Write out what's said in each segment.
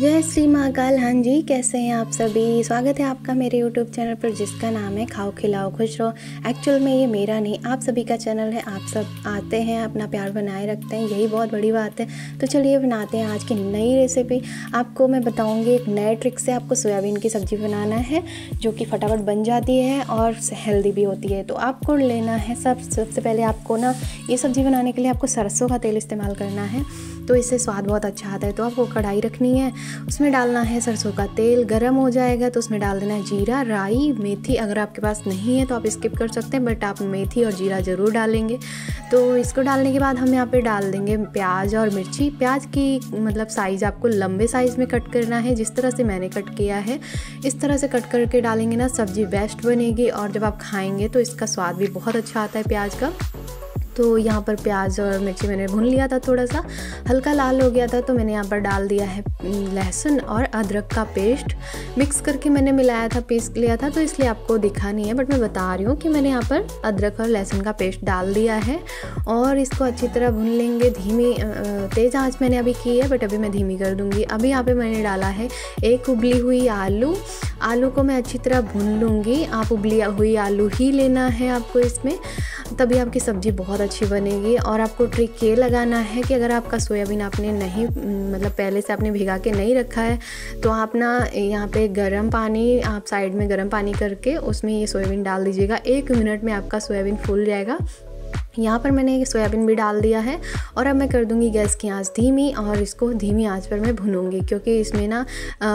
जय श्री महाकाल। हाँ जी, कैसे हैं आप सभी? स्वागत है आपका मेरे यूट्यूब चैनल पर, जिसका नाम है खाओ, खिलाओ, खुश रहो। एक्चुअल में ये मेरा नहीं, आप सभी का चैनल है। आप सब आते हैं, अपना प्यार बनाए रखते हैं, यही बहुत बड़ी बात है। तो चलिए बनाते हैं आज की नई रेसिपी आपको मैं बताऊँगी एक नए ट्रिक से आपको सोयाबीन की सब्ज़ी बनाना है, जो कि फटाफट बन जाती है और हेल्दी भी होती है। तो आपको लेना है, सब, सबसे पहले आपको ना ये सब्ज़ी बनाने के लिए आपको सरसों का तेल इस्तेमाल करना है। तो इससे स्वाद बहुत अच्छा आता है। तो आपको कढ़ाई रखनी है, उसमें डालना है सरसों का तेल, गर्म हो जाएगा तो उसमें डाल देना है जीरा, राई, मेथी, अगर आपके पास नहीं है तो आप स्किप कर सकते हैं, बट आप मेथी और जीरा ज़रूर डालेंगे। तो इसको डालने के बाद हम यहाँ पे डाल देंगे प्याज और मिर्ची। प्याज की मतलब साइज़ आपको लंबे साइज़ में कट करना है, जिस तरह से मैंने कट किया है, इस तरह से कट करके डालेंगे ना, सब्ज़ी बेस्ट बनेगी और जब आप खाएँगे तो इसका स्वाद भी बहुत अच्छा आता है प्याज का। तो यहाँ पर प्याज और मिर्ची मैंने भून लिया था थोड़ा सा हल्का लाल हो गया था तो मैंने यहाँ पर डाल दिया है लहसुन और अदरक का पेस्ट। मिक्स करके मैंने मिलाया था, पीस लिया था तो इसलिए आपको दिखा नहीं है, बट मैं बता रही हूँ कि मैंने यहाँ पर अदरक और लहसुन का पेस्ट डाल दिया है। और इसको अच्छी तरह भून लेंगे धीमी तेज़ आँच मैंने अभी की है, बट अभी मैं धीमी कर दूँगी। अभी यहाँ पर मैंने डाला है एक उबली हुई आलू। आलू को मैं अच्छी तरह भून लूँगी। आप उबली हुई आलू ही लेना है आपको इसमें। तभी आपकी सब्ज़ी बहुत अच्छी बनेगी और आपको ट्रिक ये लगाना है कि अगर आपका सोयाबीन आपने नहीं मतलब पहले से आपने भिगा के नहीं रखा है तो आप ना यहाँ पे गर्म पानी, आप साइड में गर्म पानी करके उसमें ये सोयाबीन डाल दीजिएगा। एक मिनट में आपका सोयाबीन फूल जाएगा। यहाँ पर मैंने सोयाबीन भी डाल दिया है और अब मैं कर दूँगी गैस की आँच धीमी और इसको धीमी आँच पर मैं भूनूँगी क्योंकि इसमें ना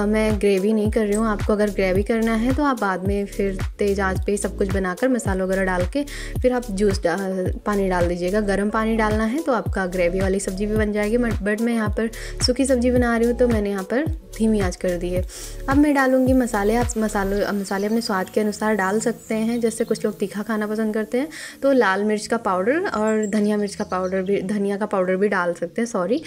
मैं ग्रेवी नहीं कर रही हूँ। आपको अगर ग्रेवी करना है तो आप बाद में फिर तेज़ आँच पे सब कुछ बनाकर मसाला वगैरह डाल के फिर आप जूस डा, पानी डाल दीजिएगा। गर्म पानी डालना है तो आपका ग्रेवी वाली सब्ज़ी भी बन जाएगी। बट मैं यहाँ पर सूखी सब्ज़ी बना रही हूँ तो मैंने यहाँ पर धीमी आँच कर दी है। अब मैं डालूँगी मसाले। आप मसालों मसाले अपने स्वाद के अनुसार डाल सकते हैं। जैसे कुछ लोग तीखा खाना पसंद करते हैं तो लाल मिर्च का पाउडर पाउडर और धनिया मिर्च का पाउडर भी, धनिया का पाउडर भी डाल सकते हैं सॉरी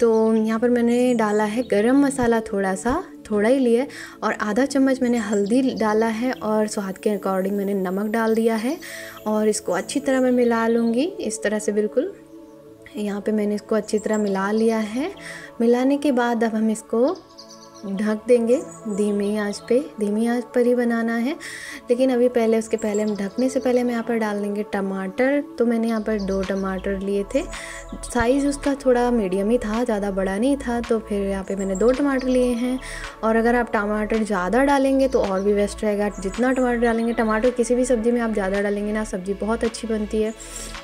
तो यहाँ पर मैंने डाला है गरम मसाला थोड़ा सा, थोड़ा ही लिया और आधा चम्मच मैंने हल्दी डाला है और स्वाद के अकॉर्डिंग मैंने नमक डाल दिया है और इसको अच्छी तरह मैं मिला लूँगी, इस तरह से बिल्कुल. यहाँ पे मैंने इसको अच्छी तरह मिला लिया है, मिलाने के बाद अब हम इसको ढक देंगे। धीमी आँच पे, धीमी आँच पर ही बनाना है। लेकिन अभी पहले, उसके पहले हम ढकने से पहले हम यहाँ पर डाल देंगे टमाटर। तो मैंने यहाँ पर दो टमाटर लिए थे। साइज़ उसका थोड़ा मीडियम ही था, ज़्यादा बड़ा नहीं था। तो फिर यहाँ पे मैंने दो टमाटर लिए हैं। और अगर आप टमाटर ज़्यादा डालेंगे तो और भी बेस्ट रहेगा। जितना टमाटर डालेंगे, टमाटर किसी भी सब्ज़ी में आप ज़्यादा डालेंगे ना, सब्ज़ी बहुत अच्छी बनती है।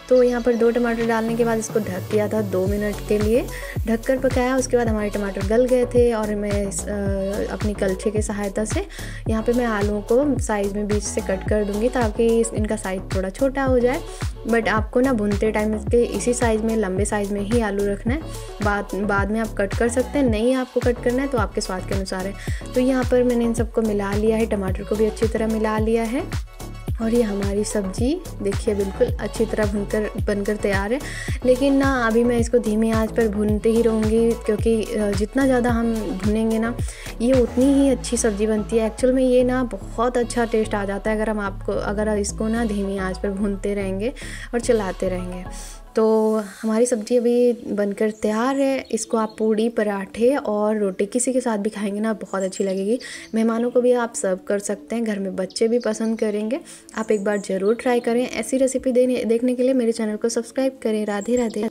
तो यहाँ पर दो टमाटर डालने के बाद इसको ढक दिया था दो मिनट के लिए। ढक कर पकाया, उसके बाद हमारे टमाटर गल गए थे और मैं अपनी कलछे की सहायता से। यहाँ पे मैं आलूओं को साइज़ में बीच से कट कर दूँगी ताकि इनका साइज़ थोड़ा छोटा हो जाए। बट आपको ना भुनते टाइम इसके इसी साइज़ में, लंबे साइज़ में ही आलू रखना है। बाद बाद में आप कट कर सकते हैं, नहीं आपको कट करना है तो आपके स्वाद के अनुसार है। तो यहाँ पर मैंने इन सबको मिला लिया है, टमाटर को भी अच्छी तरह मिला लिया है। और ये हमारी सब्ज़ी, देखिए बिल्कुल अच्छी तरह भुनकर, बनकर तैयार है। लेकिन ना, अभी मैं इसको धीमी आँच पर भूनते ही रहूँगी, क्योंकि जितना ज़्यादा हम भुनेंगे ना, ये उतनी ही अच्छी सब्ज़ी बनती है। एक्चुअल में ये ना, बहुत अच्छा टेस्ट आ जाता है, अगर हम आपको, अगर इसको ना धीमी आँच पर भूनते रहेंगे और चलाते रहेंगे। तो हमारी सब्ज़ी अभी बनकर तैयार है। इसको आप पूड़ी, पराठे और रोटी किसी के साथ भी खाएँगे ना, बहुत अच्छी लगेगी। मेहमानों को भी आप सर्व कर सकते हैं। घर में बच्चे भी पसंद करेंगे। आप एक बार ज़रूर ट्राई करें। ऐसी रेसिपी देखने के लिए मेरे चैनल को सब्सक्राइब करें। राधे राधे।